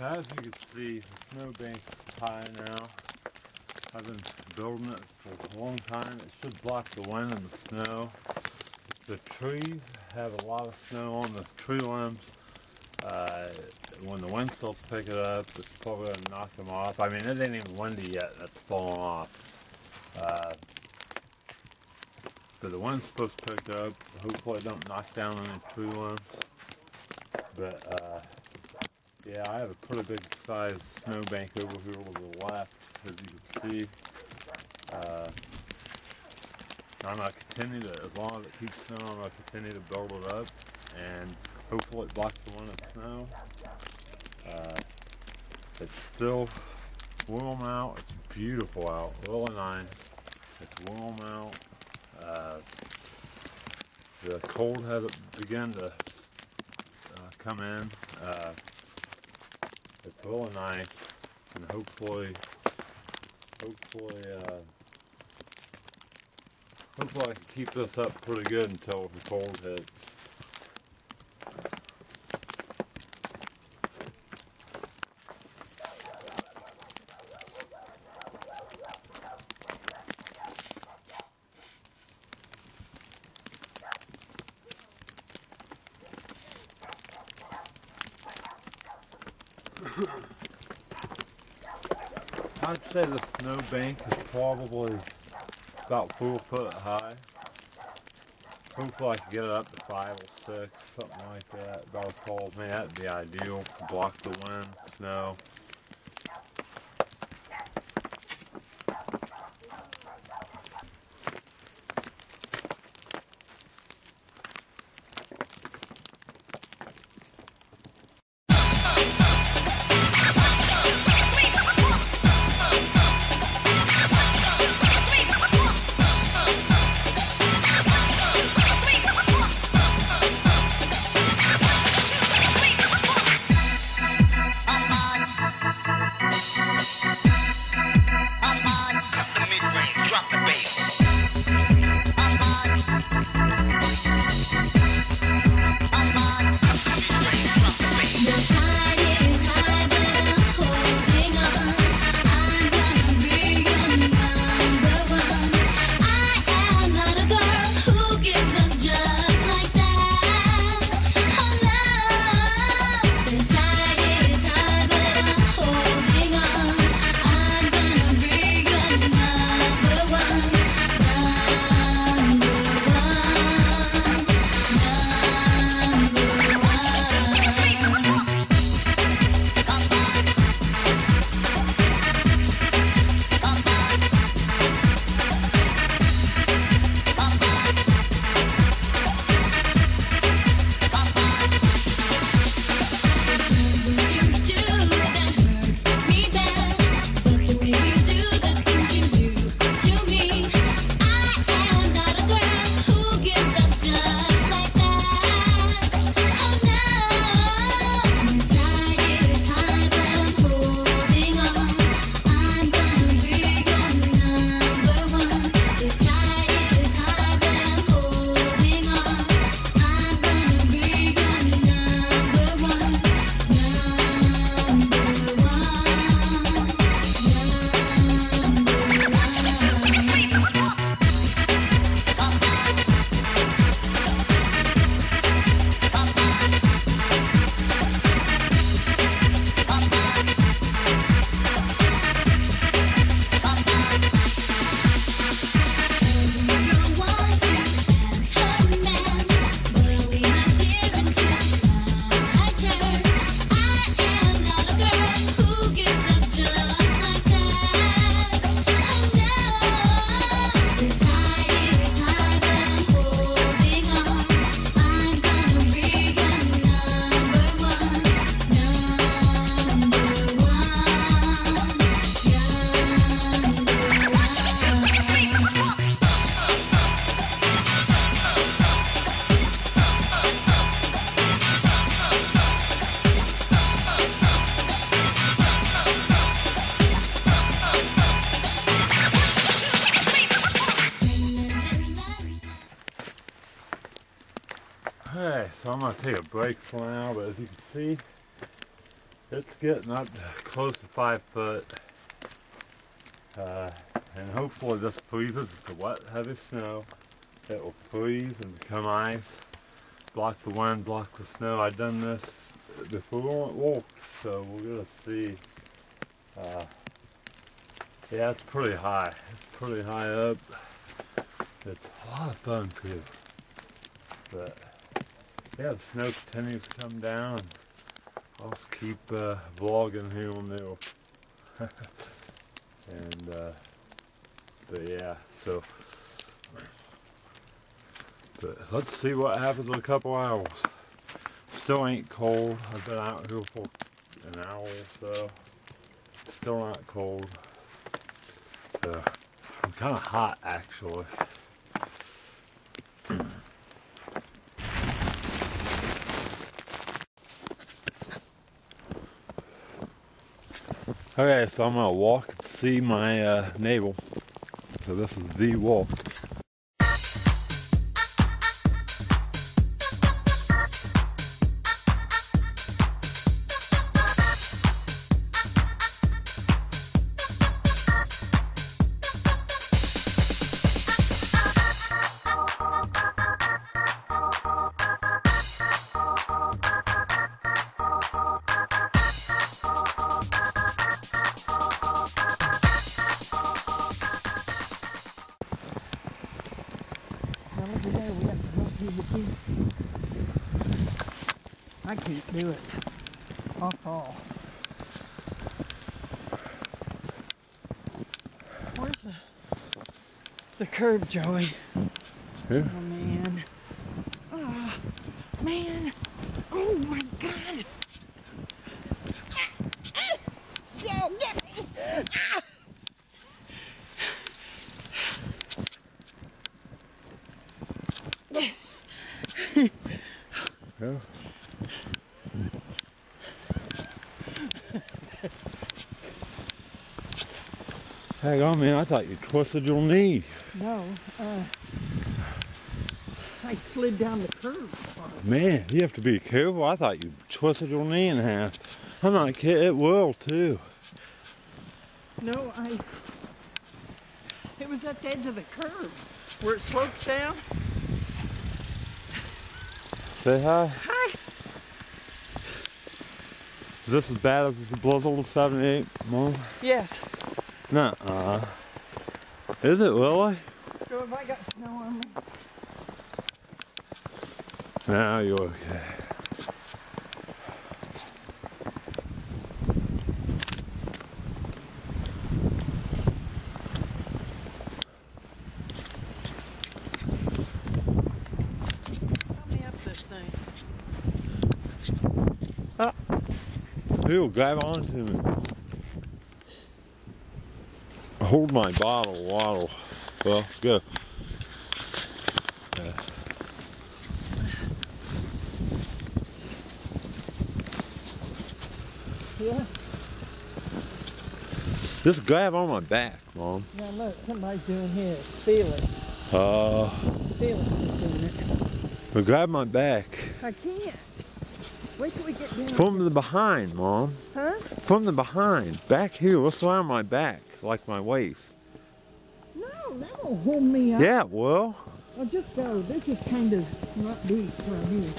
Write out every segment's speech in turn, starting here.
As you can see, the snowbank is high now. I've been building it for a long time. It should block the wind and the snow. The trees have a lot of snow on the tree limbs. Uh, when the wind still pick it up, it's probably going to knock them off. I mean, it ain't even windy yet. That's falling off. Uh, but the wind's supposed to pick up. Hopefully, it don't knock down any tree limbs. But uh, yeah, I have a pretty big size snowbank over here to the left, as you can see. Uh, I'm going to continue to, as long as it keeps snowing, I'm going to continue to build it up, and hopefully it blocks the wind and snow. Uh, it's still warm out, it's beautiful out, really nice. It's warm out. Uh, the cold has begun to uh, come in. Uh, it's really nice, and hopefully, hopefully, uh, hopefully I can keep this up pretty good until the cold hits. I'd say the snow bank is probably about four foot high. Hopefully I can get it up to five or six, something like that. About tall, man, that'd be ideal block the wind, snow. So I'm gonna take a break for now, but as you can see, It's getting up close to five foot. Uh, and hopefully this freezes. It's a wet, heavy snow. It will freeze and become ice. Block the wind, block the snow. I've done this before it walked, so we're gonna see. Uh, yeah, it's pretty high. It's pretty high up. It's a lot of fun too. But yeah, the snow continues to come down. I'll just keep uh, vlogging here on there. and uh, but yeah, so but let's see what happens in a couple hours. Still ain't cold. I've been out here for an hour or so. Still not cold. So I'm kind of hot actually. Okay, so I'm gonna walk and see my uh, navel. So this is the walk. Now look at there, we have to help you with these. I can't do it. I'll fall. Where's the, the curb, Joey? Here? Oh man. Oh man. Oh my god. Yo, get me. Ah! Yeah. Hang on, man. I thought you twisted your knee. No, uh, I slid down the curb. Man, you have to be careful. I thought you twisted your knee in half. I'm not kidding. It will, too. No, I. It was at the edge of the curb where it slopes down. Say hi. Hi. Is this as bad as it blows the Blizzle 78, Mom? Yes. Nuh-uh. Is it really? I got snow on me. No, you're okay. Help me up this thing. He'll grab onto me. Hold my bottle, waddle. Well, go. Yeah. Yeah. Just grab on my back, Mom. Now look, somebody's doing his. Felix. Uh, Felix is doing it. but grab my back. I can't. Wait till we get down. From the behind, Mom. Huh? From the behind. Back here. What's around my back? Like my waist. No, that won't hold me up. Yeah, well. I'll just go. This is kind of not deep right here.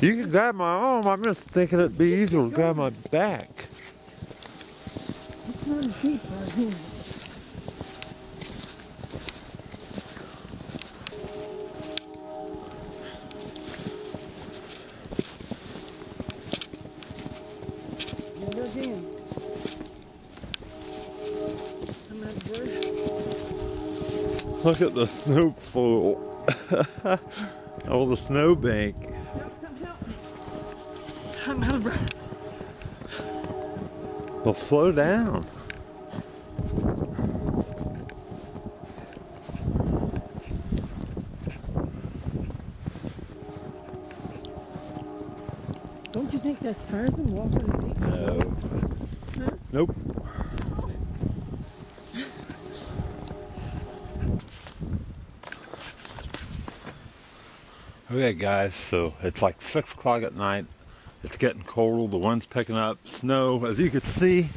You can grab my arm. I'm just thinking it'd be easier to grab my back. It's not deep right here. Look at the snow pool. oh, the snowbank. Help, come help me. I'm out of breath. Well, slow down. Don't you think that's Tarzan walking underneath? No. Huh? Nope. Okay, guys, so it's like 6 o'clock at night. It's getting colder. The wind's picking up. Snow, as you can see,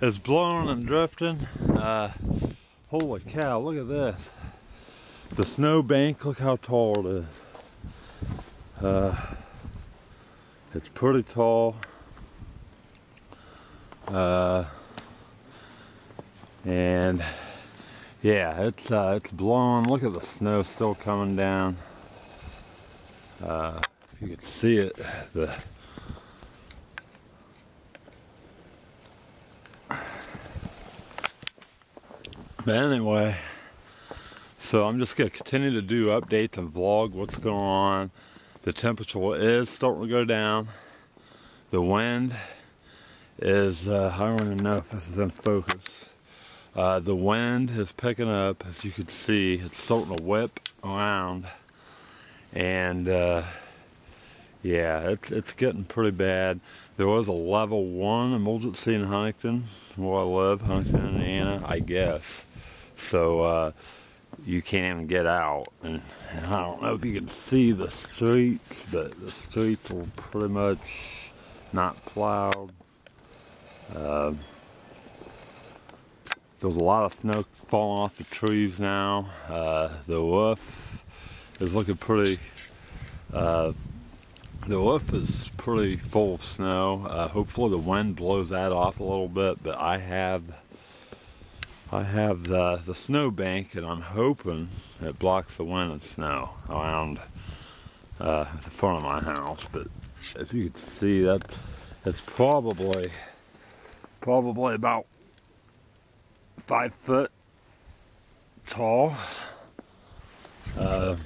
is blowing and drifting. Uh, holy cow! Look at this. The snow bank. Look how tall it is. Uh, it's pretty tall. Uh, and yeah, it's uh, it's blowing. Look at the snow still coming down. Uh, if you could see it, the but anyway, so I'm just gonna continue to do updates and vlog what's going on. The temperature is starting to go down. The wind is uh, I don't even know if this is in focus. Uh, the wind is picking up, as you can see. It's starting to whip around, and uh, yeah, it's it's getting pretty bad. There was a level one emergency in Huntington, where I live, Huntington, Indiana, I guess. So uh, you can't even get out, and, and I don't know if you can see the streets, but the streets are pretty much not plowed. Uh, there's a lot of snow falling off the trees now. Uh, the roof is looking pretty. Uh, the roof is pretty full of snow. Uh, hopefully the wind blows that off a little bit, but I have I have the, the snow bank and I'm hoping it blocks the wind and snow around uh, the front of my house. But as you can see, that it's probably probably about five foot tall. Uh,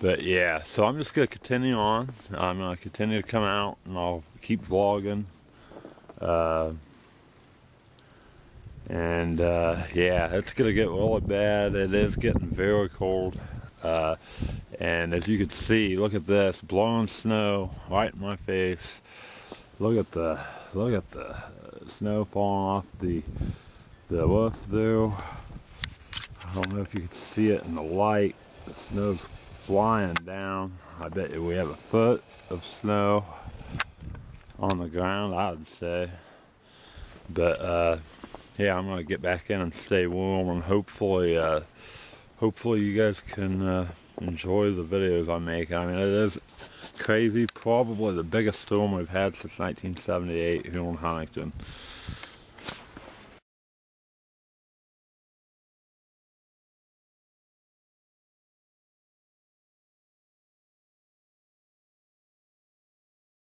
but yeah, so I'm just gonna continue on. I'm gonna continue to come out and I'll keep vlogging. Uh, and uh, yeah, it's gonna get really bad. It is getting very cold. Uh, and as you can see, look at this blowing snow right in my face. Look at the look at the snow falling off the the roof there. I don't know if you can see it in the light. The snow's flying down. I bet you we have a foot of snow on the ground, I would say. But uh, yeah, I'm gonna get back in and stay warm, and hopefully, uh, hopefully you guys can uh, enjoy the videos I make. I mean, it is crazy. Probably the biggest storm we've had since 1978 here in Huntington.